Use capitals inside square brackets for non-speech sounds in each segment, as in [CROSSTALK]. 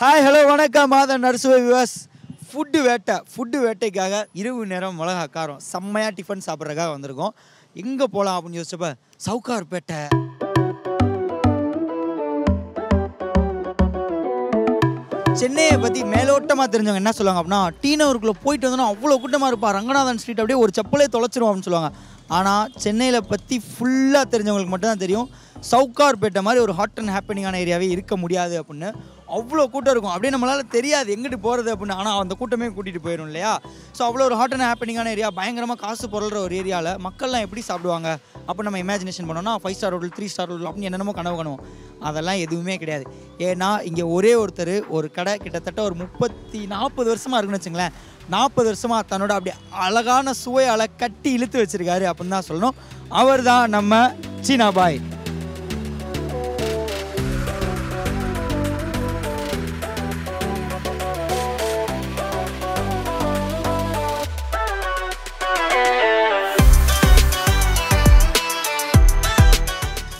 Hi hello வணக்கம். மாதன் நர்சுவை விவாஸ் food வேட்டை food வேட்டைக்காக இரவு நேரம் மிளகா காரம் செம்மையாக டிஃபன் சாப்பிட்றதுக்காக வந்திருக்கோம். எங்கே போகலாம் அப்படின்னு யோசிச்சப்ப சவுக்கார்பேட்டை சென்னையை பற்றி மேலோட்டமாக தெரிஞ்சவங்க என்ன சொல்லுவாங்க அப்படின்னா டீனவருக்குள்ளே போயிட்டு வந்தோன்னா அவ்வளோ கூட்டமாக இருப்பார் ரங்கநாதன் ஸ்ட்ரீட் அப்படியே ஒரு செப்பலே தொலைச்சிரும் அப்படின்னு சொல்லுவாங்க. ஆனால் சென்னையில் பற்றி ஃபுல்லாக தெரிஞ்சவங்களுக்கு மட்டும்தான் தெரியும். சவுகார்பேட்டை மாதிரி ஒரு ஹாட் அண்ட் ஹாப்பனிங்கான ஏரியாவே இருக்க முடியாது அப்படின்னு அவ்வளோ கூட்டம் இருக்கும். அப்படியே நம்மளால் தெரியாது எங்கிட்டு போகிறது அப்படின்னு. ஆனால் அந்த கூட்டமே கூட்டிகிட்டு போயிடும் இல்லையா? ஸோ அவ்வளோ ஒரு ஹாட் அண்ட் ஹாப்பனிங்கான ஏரியா பயங்கரமாக காசு பொருள்ற ஒரு ஏரியாவில் மக்கள்லாம் எப்படி சாப்பிடுவாங்க? அப்போ நம்ம இமேஜினேஷன் பண்ணோம்னா five star hotel three star hotel அப்படின்னு என்னென்னமோ கனவு காணுவோம். அதெல்லாம் எதுவுமே கிடையாது. ஏன்னா இங்கே ஒரே ஒருத்தர் ஒரு கடை கிட்டத்தட்ட ஒரு முப்பத்தி நாற்பது வருஷமாக இருக்குன்னு வச்சுங்களேன். நாற்பது வருஷமாக தன்னோட அப்படியே அழகான சுவையால் கட்டி இழுத்து வச்சிருக்காரு அப்படின்னு தான் சொல்லணும். அவர் தான் நம்ம சீனா பாய்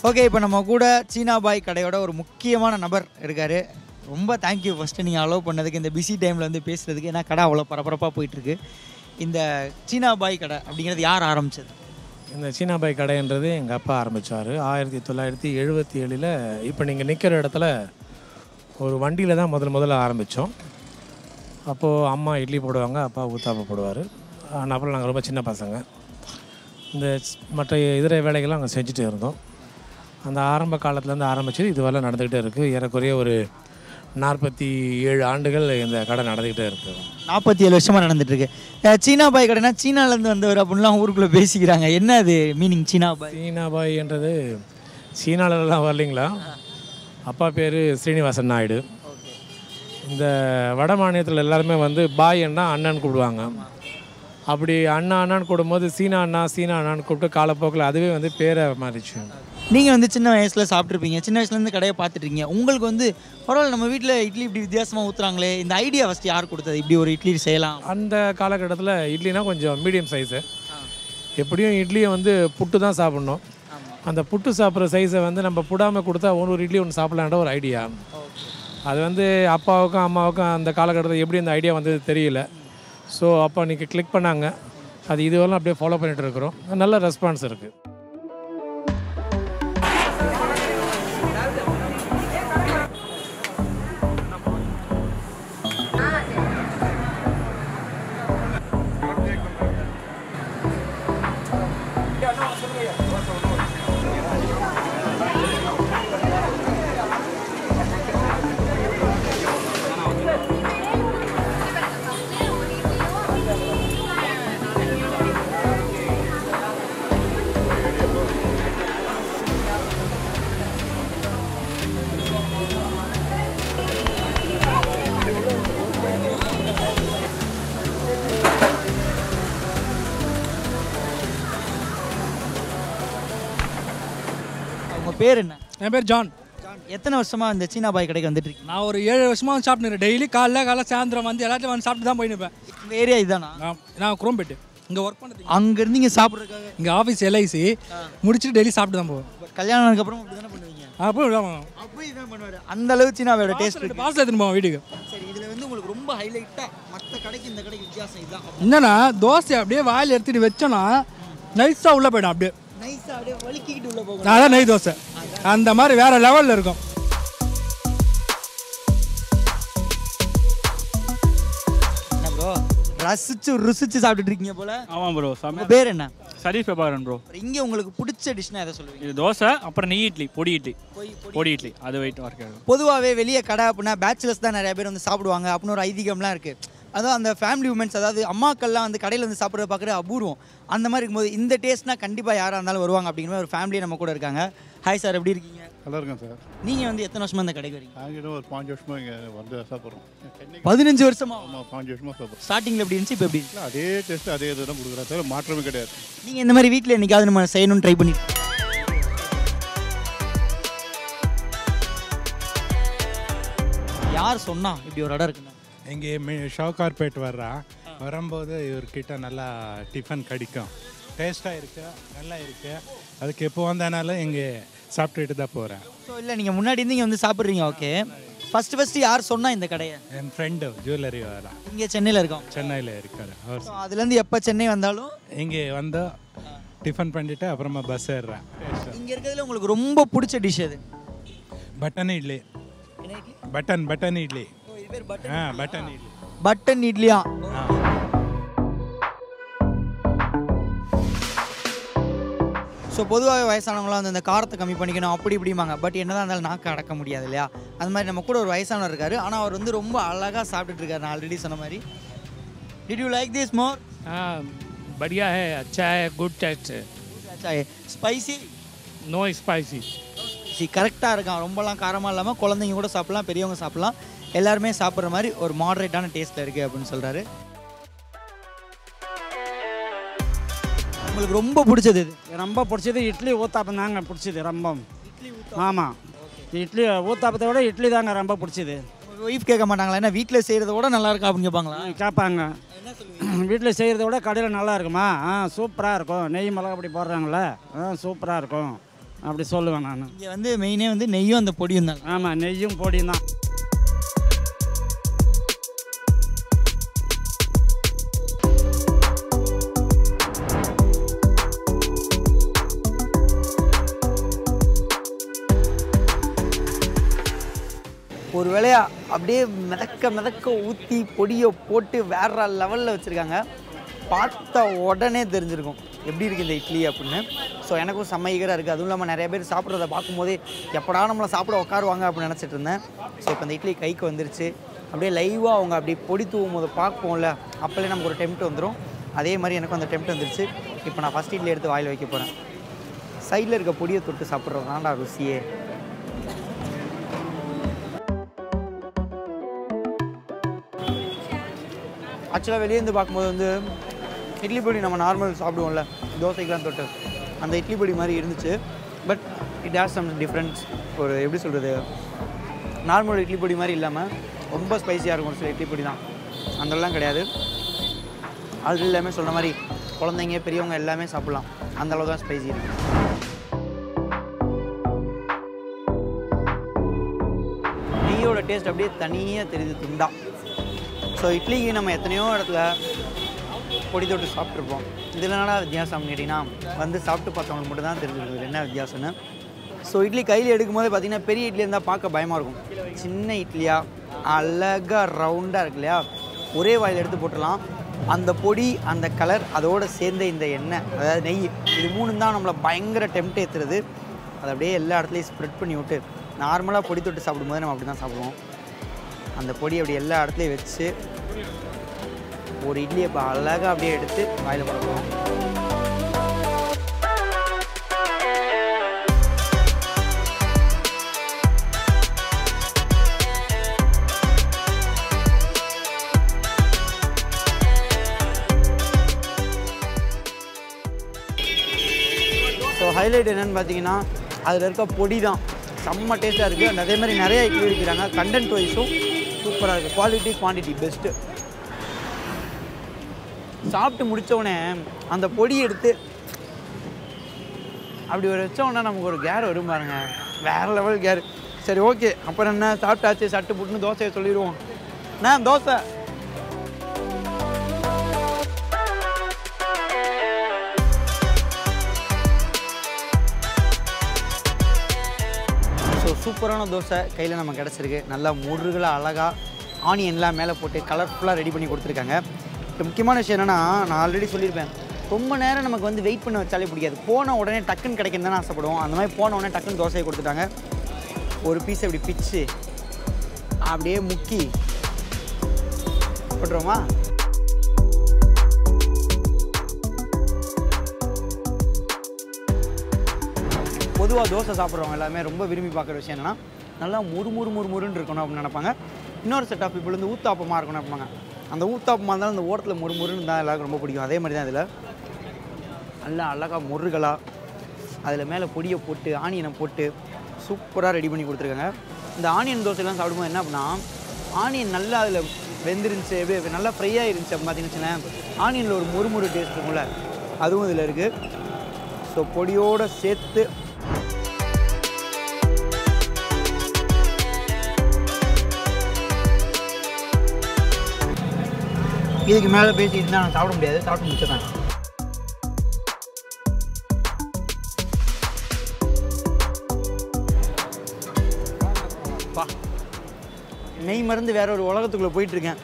ஓகே இப்போ நம்ம கூட சீனா பாய் கடையோட ஒரு முக்கியமான நபர் இருக்காரு. ரொம்ப தேங்க்யூ ஃபஸ்ட்டு நீங்கள் அலோவ் பண்ணதுக்கு இந்த பிஸி டைமில் வந்து பேசுகிறதுக்கு ஏன்னா கடை அவ்வளோ பரபரப்பாக போயிட்டுருக்கு. இந்த சீனா பாய் கடை அப்படிங்கிறது யார் ஆரம்பித்தது இந்த சீனா பாய் கடைன்றது எங்கள் அப்பா ஆரம்பித்தார் ஆயிரத்தி தொள்ளாயிரத்தி எழுபத்தி ஏழில் இப்போ நீங்கள் நிற்கிற இடத்துல ஒரு வண்டியில் தான் முதல் முதல்ல ஆரம்பித்தோம் அப்போது அம்மா இட்லி போடுவாங்க அப்பா ஊத்தாப்ப போடுவார். அப்புறம் நாங்கள் ரொம்ப சின்ன பசங்க. இந்த மற்ற இதர வேலைகள்லாம் அங்கே செஞ்சுட்டு இருந்தோம். அந்த ஆரம்ப காலத்துலேருந்து ஆரம்பிச்சது இதுவரை நடந்துக்கிட்டே இருக்குது ஏறக்குறைய ஒரு நாற்பத்தி ஏழு ஆண்டுகள் இந்த கடை நடந்துக்கிட்டே இருக்குது நாற்பத்தி ஏழு வருஷமாக நடந்துட்டுருக்கு அஹ் சீனா பாய் கடைனா சீனாலேருந்து வந்தவர் அப்படின்லாம் ஊருக்குள்ளே பேசிக்கிறாங்க. என்ன அது மீனிங் சீனா பாய்? சீனாபாய்ன்றது சீனாலலாம் வரலைங்களா? அப்பா பேர் ஸ்ரீனிவாசன் நாயுடு. இந்த வட மாநிலத்தில் எல்லாருமே வந்து பாய்ன்னா அண்ணன் கூப்பிடுவாங்க. அப்படி அண்ணா அண்ணான்னு கூப்பிடும்போது சீனா அண்ணா சீனா அண்ணான்னு கூப்பிட்டு காலப்போக்கில் அதுவே வந்து பேரை மாறிச்சு. நீங்கள் வந்து சின்ன வயசில் சாப்பிட்ருப்பீங்க சின்ன வயசுலேருந்து கடையை பார்த்துட்ருக்கீங்க உங்களுக்கு வந்து பரவாயில்ல நம்ம வீட்டில் இட்லி இப்படி வித்தியாசமாக ஊற்றுறாங்களே இந்த ஐடியா ஃபஸ்ட்டு யார் கொடுத்தது? இப்படி ஒரு இட்லி செய்யலாம். அந்த காலகட்டத்தில் இட்லினா கொஞ்சம் மீடியம் சைஸு எப்படியும் இட்லியை வந்து புட்டு தான் சாப்பிட்ணும். அந்த புட்டு சாப்பிட்ற சைஸை வந்து நம்ம புடாமல் கொடுத்தா ஒரு ஒரு இட்லி ஒன்று சாப்பிட்லான்ற ஒரு ஐடியா அது வந்து அப்பாவுக்கும் அம்மாவுக்கும் அந்த காலகட்டத்தில் எப்படி அந்த ஐடியா வந்தது தெரியல. ஸோ அப்போ இன்றைக்கி கிளிக் பண்ணாங்க. அது இதுவரெல்லாம் அப்படியே ஃபாலோ பண்ணிகிட்டு இருக்கிறோம். நல்ல ரெஸ்பான்ஸ் இருக்குது 那让我出那个，பேர் என்ன? என் பேர் ஜான். எத்தனை வருஷமா இந்த சீனா பாய் கடைக்கு வந்துட்டு இருக்கீங்க? நான் ஒரு ஏழு வருஷமா வந்து சாப்பிட்டுருக்கேன் டெய்லி காலைல காலைல சாயந்தரம் வந்து எல்லாத்தையும் வந்து சாப்பிட்டு தான் போயினுப்பேன் உங்க ஏரியா இதுதானா? நான் குரோம்பேட்டு. இங்கே ஒர்க் பண்ணது அங்க இருந்து இங்க சாப்பிட்றதுக்காக? இங்கே ஆஃபீஸ் எல்ஐசி முடிச்சுட்டு டெய்லி சாப்பிட்டு தான் போவேன். கல்யாணம் ஆனதுக்கு அப்புறம் அப்படி தானே பண்ணுவீங்க? அப்போ அப்போ இதான் பண்ணுவாரு. அந்த அளவு சீனாவோட டேஸ்ட் பாஸ்ல எடுத்துன்னு போவேன் வீட்டுக்கு. சரி இதுல வந்து உங்களுக்கு ரொம்ப ஹைலைட்டா மற்ற கடைக்கு இந்த கடைக்கு வித்தியாசம் இதுதான். என்னன்னா தோசை அப்படியே வாயில் எடுத்துட்டு வச்சோன்னா நைஸாக உள்ளே போயிடும் அப்படியே. நைஸா அப்படியே வலிக்கிட்டு உள்ள போகும் அதான் நெய் தோசை. அந்த மாதிரி வேற லெவலில் இருக்கும். என்ன ப்ரோ ரசிச்சு ருசிச்சு சாப்பிட்டுட்டு இருக்கீங்க போல. ஆமாம் ப்ரோ உங்க செம்ம பேர் என்ன? சதீஷ் பிரபாகரன் ப்ரோ இங்க உங்களுக்கு பிடிச்ச டிஷ்னா எதை சொல்லுவீங்க? இது தோசை அப்புறம் நெய் இட்லி பொடி இட்லி. பொடி இட்லி. அது வெயிட் ஒர்க் ஆகும் பொதுவாகவே வெளியே கடை அப்படின்னா பேச்சுலர்ஸ் தான் நிறைய பேர் வந்து சாப்பிடுவாங்க. அப்படின்னு ஒரு ஐதீகம்லாம் இருக்குது அதுவும் அந்த ஃபேமிலி உமன்ஸ் அதாவது அம்மாக்கள்லாம் வந்து கடையில் வந்து சாப்பிட்றத பார்க்குறது அபூர்வம். அந்த மாதிரி இருக்கும்போது இந்த டேஸ்ட்னா கண்டிப்பாக யாராக இருந்தாலும் வருவாங்க அப்படிங்கிற மாதிரி ஒரு ஃபேமிலி நம்ம கூட இருக்காங்க. ஹாய் சார் எப்படி இருக்கீங்க? நல்லா இருக்கேன் சார் நீங்கள் வந்து எத்தனை வருஷமா இந்த கடைக்கு வரீங்க? நாங்கள் ஒரு பாஞ்சு வருஷமாக இங்கே வந்து சாப்பிட்றோம். பதினஞ்சு வருஷமா? ஆமாம் பாஞ்சு வருஷமாக சாப்பிட்றோம். ஸ்டார்டிங்கில் எப்படி இருந்துச்சு இப்போ எப்படி அதே டேஸ்ட்டு அதே இது தான் கொடுக்குறா சார் மாற்றமே கிடையாது. நீங்கள் இந்த மாதிரி வீட்டில் என்னைக்காவது நம்ம செய்யணும்னு ட்ரை பண்ணி யார் சொன்னா இப்படி ஒரு இடம் இருக்குன்னு? இங்கே மி- ஷவுகார்பேட் வர்றா வரும்போது இவர்கிட்ட நல்லா டிஃபன் கிடைக்கும். டேஸ்ட்டாக இருக்கு நல்லா இருக்கு. அதுக்கு எப்போ வந்தனாலும் இங்கே சாப்பிட்டுட்டு தான் போகிறேன் ஸோ இல்லை நீங்கள் முன்னாடி இருந்து இங்கே வந்து சாப்பிட்றீங்க ஓகே ஃபர்ஸ்ட் ஃபர்ஸ்ட் யார் சொன்னா இந்த கடையை? என் ஃப்ரெண்டு ஜுவல்லரி வரா இங்கே சென்னையில் இருக்கோம். சென்னையில் இருக்காரு அவர். அதுலேருந்து எப்போ சென்னை வந்தாலும்? இங்கே வந்து டிஃபன் பண்ணிட்டு அப்புறமா பஸ் ஏறுறேன். இங்கே இருக்கிறதுல உங்களுக்கு ரொம்ப பிடிச்ச டிஷ் எது? Button idli. Button button idli. Button ஆ பட்டன் இட்லி பட்டன் இட்லியா ஆ ஸோ பொதுவாக வயசானவங்களாம் வந்து இந்த காரத்தை கம்மி பண்ணிக்கணும் அப்படி இப்படிம்பாங்க பட் என்னதான் இருந்தாலும் நாக்கு அடக்க முடியாது இல்லையா அந்த மாதிரி நம்ம கூட ஒரு வயசானவர் இருக்காரு ஆனால் அவர் வந்து ரொம்ப அழகாக சாப்பிட்டுட்டு இருக்காரு நான் ஆல்ரெடி சொன்ன மாதிரி did you like this more हाँ बढ़िया है अच्छा है गुड टेस्ट है ஸ்பைசி नो स्पाइसी சி கரெக்டாக இருக்கான் ரொம்பலாம் காரமாக இல்லாமல் குழந்தைங்க கூட சாப்பிடலாம் பெரியவங்க சாப்பிடலாம் எல்லாருமே சாப்பிட்ற மாதிரி ஒரு மாடரேட்டான டேஸ்ட்டில் இருக்குது அப்படின்னு சொல்கிறாரு உங்களுக்கு ரொம்ப பிடிச்சது இது ரொம்ப பிடிச்சது இட்லி ஊத்தாப்பம் தாங்க பிடிச்சது ரொம்ப. ஆமாம் இட்லி ஊத்தாப்பத்தை விட இட்லி தாங்க ரொம்ப பிடிச்சது. ஒய்ஃப் கேட்க மாட்டாங்களா? என்ன வீட்டில் செய்கிறத விட நல்லா இருக்கா? அப்படின்னு கேட்பாங்களா? கேட்பாங்க. [CLEARS THROAT] வீட்டில் செய்கிறத விட கடையில் நல்லா இருக்குமா? ஆ சூப்பராக இருக்கும். நெய் மிளகா அப்படி போடுறாங்களே ஆ சூப்பராக இருக்கும். அப்படி சொல்லுவேன் நான். இங்கே வந்து மெயினே வந்து நெய்யும் அந்த பொடியும் தான். ஆமாம் நெய்யும் பொடியும் தான். ஒரு வேலையாக அப்படியே மிதக்க மிதக்க ஊற்றி பொடியை போட்டு வேற லெவலில் வச்சுருக்காங்க. பார்த்த உடனே தெரிஞ்சிருக்கும். எப்படி இருக்குது இந்த இட்லி அப்படின்னு. ஸோ எனக்கும் செம்ம ஈகராக இருக்குது அதுவும் இல்லாமல் நிறைய பேர் சாப்பிட்றத பார்க்கும்போதே எப்படா நம்மளை சாப்பிட உட்காருவாங்க அப்படின்னு நினச்சிட்டு இருந்தேன். ஸோ இப்போ இந்த இட்லி கைக்கு வந்துருச்சு. அப்படியே லைவாக அவங்க அப்படி பொடி தூவும் போது பார்ப்போம்ல. அப்போலே நமக்கு ஒரு டெம்ட் வந்துடும் அதே மாதிரி எனக்கும் அந்த டெம்ட் வந்துருச்சு. இப்போ நான் ஃபஸ்ட் இட்லி எடுத்து வாயில் வைக்க போகிறேன் சைடில் இருக்க பொடியை தொட்டு சாப்பிட்றதுனால ருசியே. ஆக்சுவலாக வெளியே பார்க்கும்போது வந்து இட்லி பொடி நம்ம நார்மல் சாப்பிடுவோம்ல தோசைக்கெலாம் தொட்டு அந்த இட்லி பொடி மாதிரி இருந்துச்சு. But it has some difference ஒரு எப்படி சொல்கிறது நார்மல் இட்லி பொடி மாதிரி இல்லாமல் ரொம்ப ஸ்பைசியாக இருக்கும் ஒரு சில இட்லி பொடி தான். அதெல்லாம் கிடையாது. அது எல்லாமே சொன்ன மாதிரி குழந்தைங்க பெரியவங்க எல்லாமே சாப்பிட்லாம். அந்தளவு தான் ஸ்பைசி இருக்குது நெய்யோட டேஸ்ட் அப்படியே தனியாக தெரியுது துண்டா. ஸோ இட்லிக்கு நம்ம எத்தனையோ இடத்துல பொடி தொட்டு சாப்பிட்ருப்போம் இதில் என்னடா வித்தியாசம்னு கேட்டிங்கன்னா வந்து சாப்பிட்டு பார்த்தவங்களுக்கு மட்டும் தான் தெரிஞ்சிருக்குது என்ன வித்தியாசம்னு. ஸோ இட்லி கையில் எடுக்கும்போது பார்த்தீங்கன்னா பெரிய இட்லி இருந்தால் பார்க்க பயமாக இருக்கும். சின்ன இட்லியாக அழகாக ரவுண்டாக இருக்கு இல்லையா? ஒரே வாயில் எடுத்து போட்டுடலாம். அந்த பொடி அந்த கலர் அதோடு சேர்ந்த இந்த எண்ணெய் அதாவது நெய் இது மூணு தான் நம்மளை பயங்கர டெம்ட் ஏற்றுறது அதை அப்படியே எல்லா இடத்துலையும் ஸ்ப்ரெட் பண்ணி விட்டு நார்மலாக பொடி தொட்டு சாப்பிடும்போது நம்ம அப்படி தான் சாப்பிடுவோம். அந்த பொடி அப்படி எல்லா இடத்துலையும் வச்சு ஒரு இட்லியை இப்போ அழகாக அப்படியே எடுத்து வாயில் போடுவோம். ஸோ ஹைலைட் என்னன்னு பார்த்தீங்கன்னா அதில் இருக்க பொடி தான் செம்ம டேஸ்ட்டாக இருக்குது அண்ட் அதே மாதிரி நிறைய இட்லி விற்கிறாங்க கண்டென்ட் வைஸும் சூப்பராக இருக்குது குவாலிட்டி குவான்டிட்டி பெஸ்ட்டு சாப்பிட்டு முடிச்ச அந்த பொடி எடுத்து அப்படி ஒரு வச்சோன்னா நமக்கு ஒரு கேர் வரும் பாருங்க. வேறு லெவல் கேர் சரி ஓகே அப்புறம் என்ன? சாப்பிட்டாச்சு. சட்டு புட்டுன்னு தோசையை சொல்லிடுவோம். நான் தோசை. சூப்பரான தோசை கையில் நம்ம கிடச்சிருக்கு. நல்லா முருகலாக அழகாக ஆனியன்லாம் மேலே போட்டு கலர்ஃபுல்லாக ரெடி பண்ணி கொடுத்துருக்காங்க. இப்போ முக்கியமான விஷயம் என்னென்னா நான் ஆல்ரெடி சொல்லியிருப்பேன். ரொம்ப நேரம் நமக்கு வந்து வெயிட் பண்ண வச்சாலே பிடிக்காது. போன உடனே டக்குன்னு கிடைக்கும் தானே ஆசைப்படுவோம். அந்த மாதிரி போன உடனே டக்குன்னு தோசையை கொடுத்துட்டாங்க. ஒரு பீஸ் இப்படி பிச்சு அப்படியே முக்கி போட்டுருவோமா? பொதுவாக தோசை சாப்பிட்றவங்க எல்லாமே ரொம்ப விரும்பி பார்க்குற விஷயம் என்னென்னா நல்லா முறு முறு முறு முருன்னு இருக்கணும் அப்படின்னு நினைப்பாங்க. இன்னொரு செட் ஆஃப் பீப்புள் வந்து ஊத்தாப்பமாக இருக்கணும் நினைப்பாங்க. அந்த ஊத்தாப்பமாக இருந்தாலும் அந்த ஓட்டத்தில் முறு முறுன்னு தான் எல்லாருக்கும் ரொம்ப பிடிக்கும். அதே மாதிரி தான் இதில். நல்லா அழகாக முருகலாக அதில் மேலே பொடியை போட்டு ஆனியனை போட்டு சூப்பராக ரெடி பண்ணி கொடுத்துருக்காங்க. இந்த ஆனியன் தோசைலாம் சாப்பிடும்போது என்ன அப்படின்னா ஆனியன் நல்லா அதில் வெந்துருந்துச்சு நல்லா ஃப்ரையாக இருந்துச்சு அப்படின்னு பார்த்தீங்கன்னு ஆனியனில் ஒரு முறுமுறு டேஸ்ட் இருக்கும்ல அதுவும் இதில் இருக்குது ஸோ பொடியோடு சேர்த்து இதுக்கு மேலே பேசிட்டு இருந்தால் நான் சாப்பிட முடியாது. சாப்பிட்டு முடிச்சிடறேன். பா. நெய் மருந்து வேற ஒரு உலகத்துக்குள்ளே போயிட்டு இருக்கேன்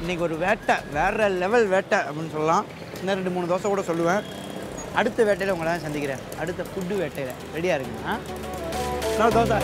இன்னைக்கு ஒரு வேட்டை வேற லெவல் வேட்டை அப்படின்னு சொல்லலாம். இன்னும் ரெண்டு மூணு தோசை கூட சொல்லுவேன். அடுத்த வேட்டையில் உங்களை சந்திக்கிறேன். அடுத்த ஃபுட்டு வேட்டையில். ரெடியாக இருக்குங்க இன்னொரு தோசை.